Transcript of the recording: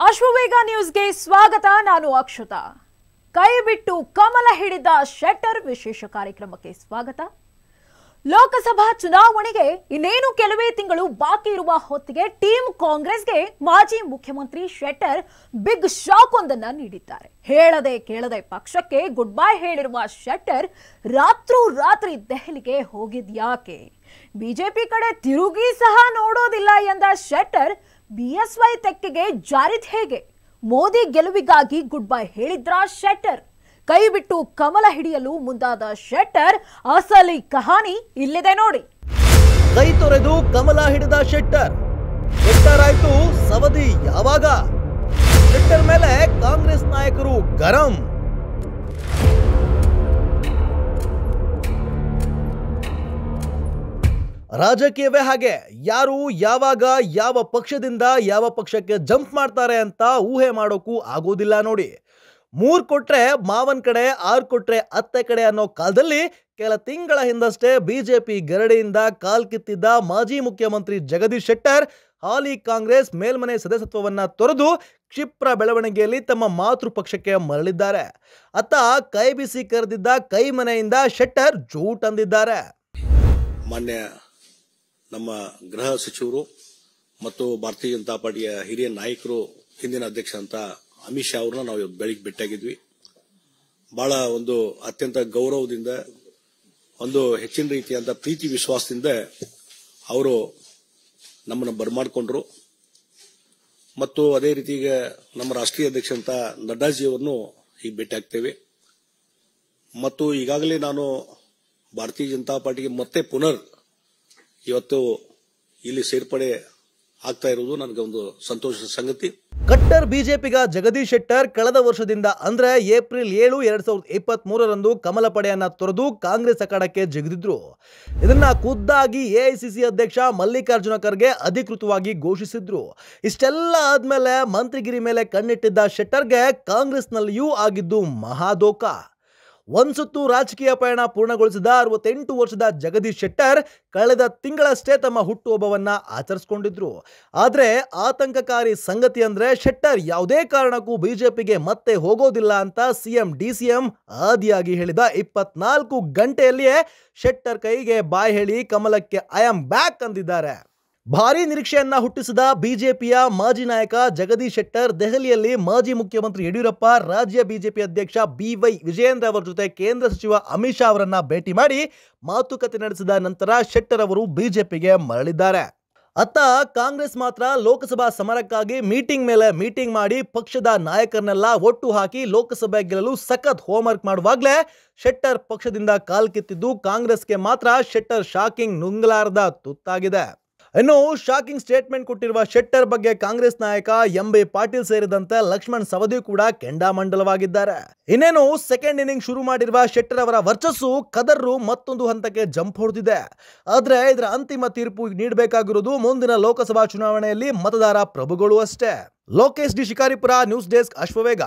ಅಶ್ವವೇಗ ನ್ಯೂಸ್ಗೆ ಸ್ವಾಗತ, ನಾನು ಅಕ್ಷತಾ. ಕೈ ಬಿಟ್ಟು ಕಮಲ ಹಿಡಿದ ಶೆಟ್ಟರ್ ವಿಶೇಷ ಕಾರ್ಯಕ್ರಮಕ್ಕೆ ಸ್ವಾಗತ. ಲೋಕಸಭಾ ಚುನಾವಣೆಗೆ ಇನ್ನೇನು ಕೆಲವೇ ತಿಂಗಳು ಬಾಕಿ ಇರುವ ಹೊತ್ತಿಗೆ ಟೀಮ್ ಕಾಂಗ್ರೆಸ್ಗೆ ಮಾಜಿ ಮುಖ್ಯಮಂತ್ರಿ ಶೆಟ್ಟರ್ ಬಿಗ್ ಶಾಕ್ ಒಂದನ್ನ ನೀಡಿದ್ದಾರೆ. ಹೇಳದೆ ಕೇಳದೆ ಪಕ್ಷಕ್ಕೆ ಗುಡ್ ಬೈ ಹೇಳಿರುವ ಶೆಟ್ಟರ್ ರಾತ್ರೋ ರಾತ್ರಿ ದೆಹಲಿಗೆ ಹೋಗಿದ್ಯಾಕೆ? ಬಿಜೆಪಿ ಕಡೆ ತಿರುಗಿ ಸಹ ನೋಡೋದಿಲ್ಲ ಎಂದ ಶೆಟ್ಟರ್ ಬಿಎಸ್ವೈ ತೆಕ್ಕೆಗೆ ಜಾರಿದ್ ಹೇಗೆ? ಮೋದಿ ಗೆಲುವಿಗಾಗಿ ಗುಡ್ ಬೈ ಹೇಳಿದ್ರ ಶೆಟ್ಟರ್? ಕೈ ಬಿಟ್ಟು ಕಮಲ ಹಿಡಿಯಲು ಮುಂದಾದ ಶೆಟ್ಟರ್ ಅಸಲಿ ಕಹಾನಿ ಇಲ್ಲಿದೆ ನೋಡಿ. ಕೈ ತೊರೆದು ಕಮಲ ಹಿಡಿದ ಶೆಟ್ಟರ್. ಶೆಟ್ಟರ್ ಸವದಿ ಯಾವಾಗ? ಶೆಟ್ಟರ್ ಮೇಲೆ ಕಾಂಗ್ರೆಸ್ ನಾಯಕರು ಗರಂ. ರಾಜಕೀಯವೇ ಹಾಗೆ. ಯಾರು ಯಾವಾಗ ಯಾವ ಪಕ್ಷದಿಂದ ಯಾವ ಪಕ್ಷಕ್ಕೆ ಜಂಪ್ ಮಾಡ್ತಾರೆ ಅಂತ ಊಹೆ ಮಾಡೋಕ್ಕೂ ಆಗೋದಿಲ್ಲ ನೋಡಿ. ಮೂರ್ ಕೊಟ್ರೆ ಮಾವನ್ ಕಡೆ, ಆರು ಕೊಟ್ರೆ ಅತ್ತೆ ಕಡೆ ಅನ್ನೋ ಕಾಲದಲ್ಲಿ ಕೆಲ ತಿಂಗಳ ಹಿಂದಷ್ಟೇ ಬಿಜೆಪಿ ಗರಡಿಯಿಂದ ಕಾಲ್ ಕಿತ್ತಿದ್ದ ಮಾಜಿ ಮುಖ್ಯಮಂತ್ರಿ ಜಗದೀಶ್ ಶೆಟ್ಟರ್, ಹಾಲಿ ಕಾಂಗ್ರೆಸ್ ಮೇಲ್ಮನೆ ಸದಸ್ಯತ್ವವನ್ನ ತೊರೆದು ಕ್ಷಿಪ್ರ ಬೆಳವಣಿಗೆಯಲ್ಲಿ ತಮ್ಮ ಮಾತೃ ಪಕ್ಷಕ್ಕೆ ಮರಳಿದ್ದಾರೆ. ಅತ್ತ ಕೈ ಬಿಸಿ ಕರೆದಿದ್ದ ಕೈ ಮನೆಯಿಂದ ಶೆಟ್ಟರ್ ಜೂಟ್ ಅಂದಿದ್ದಾರೆ ನಮ್ಮ ಗೃಹ ಸಚಿವರು ಮತ್ತು ಭಾರತೀಯ ಜನತಾ ಪಾರ್ಟಿಯ ಹಿರಿಯ ನಾಯಕರು, ಹಿಂದಿನ ಅಧ್ಯಕ್ಷ ಅಂತ ಅಮಿತ್ ಶಾ ಅವ್ರನ್ನ ನಾವು ಬೆಳಿಗ್ಗೆ ಭೇಟಿಯಾಗಿದ್ವಿ. ಬಹಳ ಒಂದು ಅತ್ಯಂತ ಗೌರವದಿಂದ, ಒಂದು ಹೆಚ್ಚಿನ ರೀತಿಯಾದ ಪ್ರೀತಿ ವಿಶ್ವಾಸದಿಂದ ಅವರು ನಮ್ಮನ್ನು ಬರಮಾಡಿಕೊಂಡ್ರು. ಮತ್ತು ಅದೇ ರೀತಿ ನಮ್ಮ ರಾಷ್ಟ್ರೀಯ ಅಧ್ಯಕ್ಷ ಅಂತ ನಡ್ಡಾಜಿ ಅವರನ್ನು ಈಗ ಭೇಟಿ ಆಗ್ತೇವೆ. ಮತ್ತು ಈಗಾಗಲೇ ನಾನು ಭಾರತೀಯ ಜನತಾ ಪಾರ್ಟಿಗೆ ಮತ್ತೆ ಪುನರ್ ಇವತ್ತು ಇಲ್ಲಿ ಸೇರ್ಪಡೆ ಆಗ್ತಾ ಇರುವುದು ನನಗೆ ಒಂದು ಸಂತೋಷದ ಸಂಗತಿ. ಕಟ್ಟರ್ ಬಿಜೆಪಿಗ ಜಗದೀಶ್ ಶೆಟ್ಟರ್ ಕಳೆದ ವರ್ಷದಿಂದ ಅಂದ್ರೆ ಏಪ್ರಿಲ್ ಏಳು ಎರಡ್ ಸಾವಿರದ ಇಪ್ಪತ್ತ್ ಮೂರರಂದು ಕಮಲ ಪಡೆಯನ್ನ ತೊರೆದು ಕಾಂಗ್ರೆಸ್ ಅಖಾಡಕ್ಕೆ ಜಿಗಿದಿದ್ರು. ಇದನ್ನ ಖುದ್ದಾಗಿ ಎಐಸಿಸಿ ಅಧ್ಯಕ್ಷ ಮಲ್ಲಿಕಾರ್ಜುನ ಖರ್ಗೆ ಅಧಿಕೃತವಾಗಿ ಘೋಷಿಸಿದ್ರು. ಇಷ್ಟೆಲ್ಲ ಆದ್ಮೇಲೆ ಮಂತ್ರಿಗಿರಿ ಮೇಲೆ ಕಣ್ಣಿಟ್ಟಿದ್ದ ಶೆಟ್ಟರ್ಗೆ ಕಾಂಗ್ರೆಸ್ನಲ್ಲಿಯೂ ಆಗಿದ್ದು ಮಹಾದೋಕ ಒಂದ್ ಸುತ್ತು ರಾಜಕೀಯ ಪಯಣ ಪೂರ್ಣಗೊಳಿಸಿದ ಅರವತ್ತೆಂಟು ವರ್ಷದ ಜಗದೀಶ್ ಶೆಟ್ಟರ್ ಕಳೆದ ತಿಂಗಳಷ್ಟೇ ತಮ್ಮ ಹುಟ್ಟುಹಬ್ಬವನ್ನ ಆಚರಿಸಿಕೊಂಡಿದ್ರು. ಆದ್ರೆ ಆತಂಕಕಾರಿ ಸಂಗತಿ ಅಂದ್ರೆ ಶೆಟ್ಟರ್ ಯಾವುದೇ ಕಾರಣಕ್ಕೂ ಬಿಜೆಪಿಗೆ ಮತ್ತೆ ಹೋಗೋದಿಲ್ಲ ಅಂತ ಸಿಎಂ, ಡಿಸಿಎಂ ಆದಿಯಾಗಿ ಹೇಳಿದ ಇಪ್ಪತ್ನಾಲ್ಕು ಗಂಟೆಯಲ್ಲಿಯೇ ಶೆಟ್ಟರ್ ಕೈಗೆ ಬಾಯ್ ಹೇಳಿ ಕಮಲಕ್ಕೆ ಐ ಆಮ್ ಬ್ಯಾಕ್ ಅಂದಿದ್ದಾರೆ. ಭಾರಿ ನಿರೀಕ್ಷೆಯನ್ನ ಹುಟ್ಟಿಸಿದ ಬಿಜೆಪಿಯ ಮಾಜಿ ನಾಯಕ ಜಗದೀಶ್ ಶೆಟ್ಟರ್ ದೆಹಲಿಯಲ್ಲಿ ಮಾಜಿ ಮುಖ್ಯಮಂತ್ರಿ ಯಡಿಯೂರಪ್ಪ, ರಾಜ್ಯ ಬಿಜೆಪಿ ಅಧ್ಯಕ್ಷ ಬಿವೈ ವಿಜಯೇಂದ್ರ ಅವರ ಜೊತೆ ಕೇಂದ್ರ ಸಚಿವ ಅಮಿತ್ ಶಾ ಅವರನ್ನ ಭೇಟಿ ಮಾಡಿ ಮಾತುಕತೆ ನಡೆಸಿದ ನಂತರ ಶೆಟ್ಟರ್ ಅವರು ಬಿಜೆಪಿಗೆ ಮರಳಿದ್ದಾರೆ. ಅತ್ತ ಕಾಂಗ್ರೆಸ್ ಮಾತ್ರ ಲೋಕಸಭಾ ಸಮರಕ್ಕಾಗಿ ಮೀಟಿಂಗ್ ಮೇಲೆ ಮೀಟಿಂಗ್ ಮಾಡಿ ಪಕ್ಷದ ನಾಯಕರನ್ನೆಲ್ಲ ಒಟ್ಟು ಹಾಕಿ ಲೋಕಸಭೆ ಗೆಲ್ಲಲು ಸಖತ್ ಹೋಮ್ವರ್ಕ್ ಮಾಡುವಾಗಲೇ ಶೆಟ್ಟರ್ ಪಕ್ಷದಿಂದ ಕಾಲ್ ಕಿತ್ತಿದ್ದು ಕಾಂಗ್ರೆಸ್ಗೆ ಮಾತ್ರ ಶೆಟ್ಟರ್ ಶಾಕಿಂಗ್ ನುಂಗಲಾರದ ತುತ್ತಾಗಿದೆ. ಇನ್ನು ಶಾಕಿಂಗ್ ಸ್ಟೇಟ್ಮೆಂಟ್ ಕೊಟ್ಟಿರುವ ಶೆಟ್ಟರ್ ಬಗ್ಗೆ ಕಾಂಗ್ರೆಸ್ ನಾಯಕ ಎಂ ಬಿ ಪಾಟೀಲ್ ಸೇರಿದಂತೆ ಲಕ್ಷ್ಮಣ್ ಸವದಿ ಕೂಡ ಕೆಂಡಾಮಂಡಲವಾಗಿದ್ದಾರೆ. ಇನ್ನೇನು ಸೆಕೆಂಡ್ ಇನ್ನಿಂಗ್ ಶುರು ಮಾಡಿರುವ ಶೆಟ್ಟರ್ ಅವರ ವರ್ಚಸ್ಸು ಕದರ್ರು ಮತ್ತೊಂದು ಹಂತಕ್ಕೆ ಜಂಪ್ ಹೊಡೆದಿದೆ. ಆದ್ರೆ ಇದರ ಅಂತಿಮ ತೀರ್ಪು ನೀಡಬೇಕಾಗಿರುವುದು ಮುಂದಿನ ಲೋಕಸಭಾ ಚುನಾವಣೆಯಲ್ಲಿ ಮತದಾರ ಪ್ರಭುಗಳು ಅಷ್ಟೇ. Lokesh D Shikaripura, news desk Ashwavega